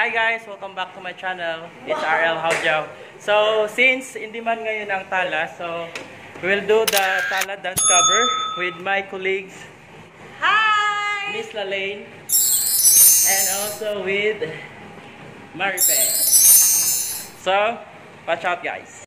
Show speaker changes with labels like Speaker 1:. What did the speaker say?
Speaker 1: Hi guys! Welcome back to my channel. It's RL Haujaw. So, since hindi man ngayon ang tala, so we'll do the tala dance cover with my colleagues,
Speaker 2: Hi!
Speaker 1: Miss Lalaine, and also with Marife. So, watch out guys!